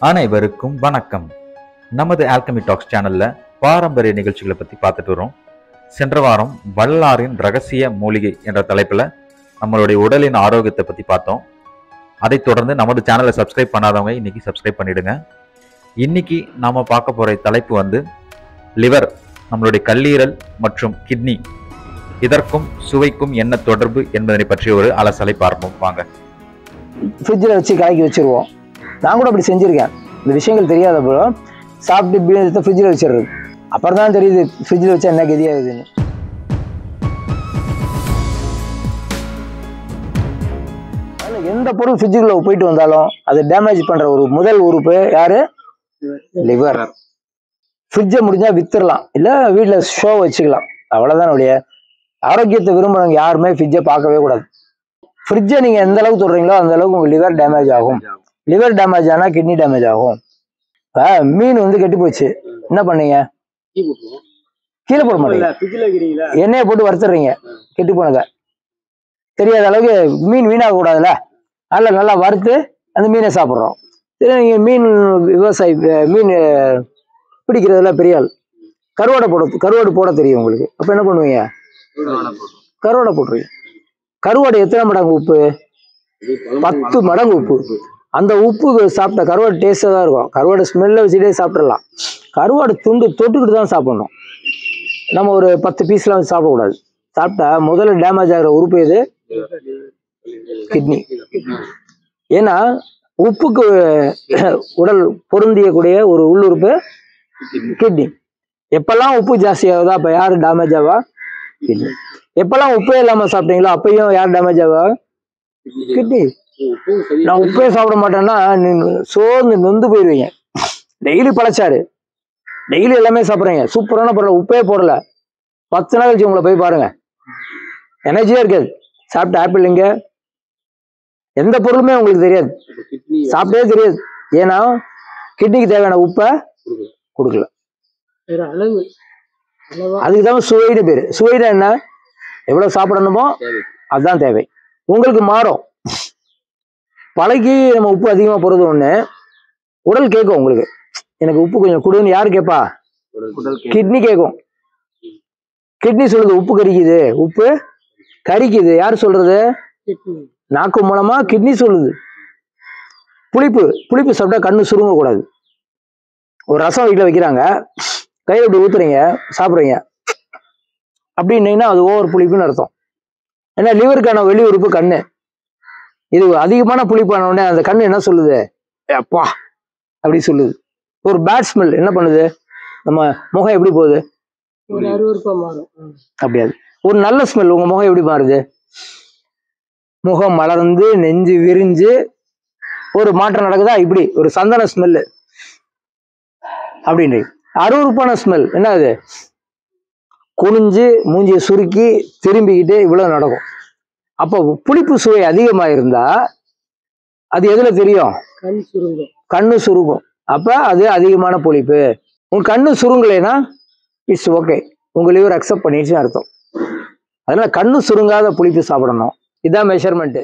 அனைவருக்கும் வணக்கம். நமது ஆல்கமி டாக்ஸ் சேனல்ல பாரம்பரிய நிகழ்ச்சிகளை பத்தி பார்த்துட்டு வரோம். சென்ற வாரம் வல்லாரின் ரகசிய மூலிகை என்ற தலைப்புல நம்மளுடைய உடலின் ஆரோக்கியத்தை பத்தி பார்த்தோம். அதைத் தொடர்ந்து நமது சேனலை சப்ஸ்கிரைப் பண்ணாதவங்க இன்னைக்கு சப்ஸ்கிரைப் பண்ணிடுங்க. இன்னைக்கு நாம பார்க்க போற தலைப்பு வந்து லிவர் நம்மளுடைய கல்லீரல் மற்றும் கிட்னி இதற்கும் சுவைக்கும் என்ன தொடர்பு என்பதனை பற்றி ஒரு அலசலை பார்ப்போம். வாங்க. ஃப்ரிட்ஜில் வச்சு கலக்கி வச்சிருவோம். நான் கூட அப்படி செஞ்சுருக்கேன். இந்த விஷயங்கள் தெரியாதப்போ சாப்பிட்டு இப்படி எடுத்து ஃப்ரிட்ஜில் வச்சிடுறது. அப்புறம் தான் தெரியுது ஃப்ரிட்ஜில் வச்சா என்ன கதியாகுதுன்னு. எந்த பொருள் ஃப்ரிட்ஜுக்குள்ள போயிட்டு வந்தாலும் அது டேமேஜ் பண்ற ஒரு முதல் உறுப்பு யாரு? லிவர் ஃப்ரிட்ஜை முடிஞ்சா வித்துடலாம். இல்ல வீட்டுல ஷோ வச்சுக்கலாம். அவ்வளவுதான் உடைய ஆரோக்கியத்தை விரும்புறவங்க யாருமே ஃப்ரிட்ஜை பார்க்கவே கூடாது. ஃப்ரிட்ஜை நீங்க எந்த அளவுக்கு தொடுறீங்களோ அந்த அளவுக்கு உங்க லிவர் டேமேஜ் ஆகும். லிவர் டேமேஜ் ஆனா கிட்னி டேமேஜ் ஆகும். இப்ப மீன் வந்து கெட்டு போச்சு என்ன பண்ணீங்க? கீழே போட மாட்டீங்க. எண்ணெயை போட்டு வறுத்துறீங்க கெட்டு போனதை. தெரியாத அளவுக்கு மீன் வீணாக கூடாதுல்ல அதில் நல்லா வறுத்து அந்த மீனை சாப்பிட்றோம். சரி நீங்கள் மீன் விவசாயி மீன் பிடிக்கிறதுல பெரிய ஆள். கருவாடை போட கருவாடு போட தெரியும் உங்களுக்கு. அப்போ என்ன பண்ணுவீங்க? கருவாடை போட்டுருவீங்க. கருவாடு எத்தனை மடங்கு உப்பு? பத்து மடங்கு உப்பு. அந்த உப்பு சாப்பிட்ட கருவாடு டேஸ்டாக தான் இருக்கும். கருவாடு ஸ்மெல்ல வச்சுட்டே சாப்பிட்றலாம் கருவாடு துண்டு தொட்டுக்கிட்டு தான் சாப்பிடணும். நம்ம ஒரு பத்து பீஸ்லாம் வச்சு சாப்பிடக்கூடாது. சாப்பிட்டா முதல்ல டேமேஜ் ஆகிற உறுப்பு எது? கிட்னி ஏன்னா உப்புக்கு உடல் பொருந்தியக்கூடிய ஒரு உள்ளுறுப்பு கிட்னி எப்பெல்லாம் உப்பு ஜாஸ்தி ஆகுதோ அப்போ யார் டேமேஜ் ஆவா? கிட்னி எப்பெல்லாம் உப்பே இல்லாமல் சாப்பிட்டீங்களோ அப்பயும் யார் டேமேஜ் ஆவா? கிட்னி நான் உப்பே சாப்பிட மாட்டேன்னா சோர்ந்து நொந்து போயிடுவீங்க டெய்லி பழச்சாரு. டெய்லி எல்லாமே சாப்பிட்றீங்க. சூப்பரான பொருள். உப்பே போடல. பத்து நாள் கழிச்சு உங்களை போய் பாருங்க. எனர்ஜியா இருக்காது. சாப்பிட்ட ஆப்பிள் இங்க. எந்த பொருளுமே உங்களுக்கு தெரியாது. சாப்பிட்டே தெரியாது. ஏன்னா கிட்னிக்கு தேவையான உப்பை கொடுக்கல. அதுக்கு தான் சுவைன்னு பேரு. சுவைனா என்ன? எவ்வளவு சாப்பிடணுமோ அதுதான் தேவை. உங்களுக்கு மாறும். பழகி நம்ம உப்பு அதிகமா போகிறது ஒன்று உடல் கேட்கும் உங்களுக்கு. எனக்கு உப்பு கொஞ்சம் கொடுன்னு யார் கேட்பா கிட்னி கேட்கும் கிட்னி சொல்றது உப்பு கரிக்குது. உப்பு கரிக்குது. யார் சொல்றது? நாக்கு மூலமா கிட்னி சொல்லுது. புளிப்பு. புளிப்பு சாப்பிட்டா கண்ணு சுருங்க கூடாது. ஒரு ரசம் வீட்டில் வைக்கிறாங்க. கையில் இப்படி ஊத்துறீங்க. சாப்பிட்றீங்க. அப்படின்னீங்கன்னா அது ஓவர் புளிப்புன்னு அர்த்தம். ஏன்னா லிவருக்கான வெளி உறுப்பு கண்ணு. இது அதிகமான புளிப்பான உடனே அந்த கண்ணு என்ன சொல்லுது? "ஏ அப்பா அப்படி சொல்லுது. ஒரு பேட் ஸ்மெல் என்ன பண்ணுது? நம்ம முகம் எப்படி போகுது. அப்படியாது. ஒரு நல்ல ஸ்மெல் உங்க முகம் எப்படி மாறுது? முகம் மலர்ந்து நெஞ்சு விரிஞ்சு ஒரு மாற்றம் நடக்குதா? இப்படி. ஒரு சந்தன ஸ்மெல்லு அப்படின்னு அருவருப்பான ஸ்மெல் என்ன அது குனிஞ்சு மூஞ்சியை சுருக்கி திரும்பிக்கிட்டு இவ்வளவு நடக்கும். அப்போ புளிப்பு சுவை அதிகமா இருந்தா அது எதுல தெரியும்? கண் சுருங்கும். கண்ணு சுருங்கும். அப்ப அது அதிகமான புளிப்பு. உங்க கண்ணு சுருங்கலைன்னா இட்ஸ் ஓகே உங்க லிவர் அக்செப்ட் பண்ணிடுச்சுன்னு அர்த்தம். அதனால கண்ணு சுருங்காத புளிப்பு சாப்பிடணும். இதான் மெஷர்மெண்ட்